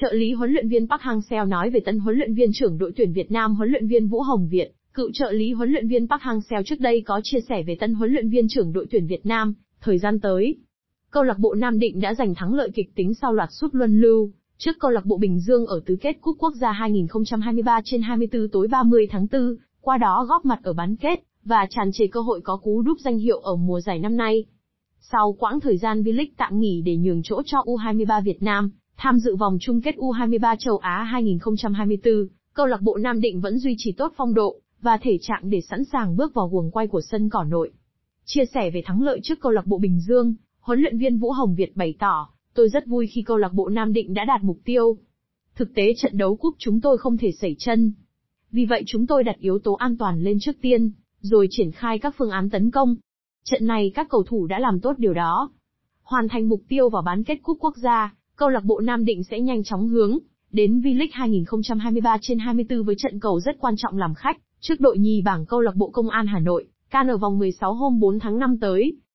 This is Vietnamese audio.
Trợ lý huấn luyện viên Park Hang-seo nói về tân huấn luyện viên trưởng đội tuyển Việt Nam huấn luyện viên Vũ Hồng Việt. Cựu trợ lý huấn luyện viên Park Hang-seo trước đây có chia sẻ về tân huấn luyện viên trưởng đội tuyển Việt Nam, thời gian tới. Câu lạc bộ Nam Định đã giành thắng lợi kịch tính sau loạt sút luân lưu, trước câu lạc bộ Bình Dương ở tứ kết Cúp Quốc gia 2023 trên 24 tối 30 tháng 4, qua đó góp mặt ở bán kết, và tràn trề cơ hội có cú đúp danh hiệu ở mùa giải năm nay. Sau quãng thời gian V-League tạm nghỉ để nhường chỗ cho U23 Việt Nam, tham dự vòng chung kết U23 châu Á 2024, câu lạc bộ Nam Định vẫn duy trì tốt phong độ và thể trạng để sẵn sàng bước vào guồng quay của sân cỏ nội. Chia sẻ về thắng lợi trước câu lạc bộ Bình Dương, huấn luyện viên Vũ Hồng Việt bày tỏ, tôi rất vui khi câu lạc bộ Nam Định đã đạt mục tiêu. Thực tế trận đấu cúp chúng tôi không thể xảy chân. Vì vậy chúng tôi đặt yếu tố an toàn lên trước tiên, rồi triển khai các phương án tấn công. Trận này các cầu thủ đã làm tốt điều đó. Hoàn thành mục tiêu vào bán kết cúp quốc gia, câu lạc bộ Nam Định sẽ nhanh chóng hướng đến V-League 2023 trên 24 với trận cầu rất quan trọng làm khách trước đội nhì bảng câu lạc bộ Công an Hà Nội, can ở vòng 16 hôm 4 tháng 5 tới.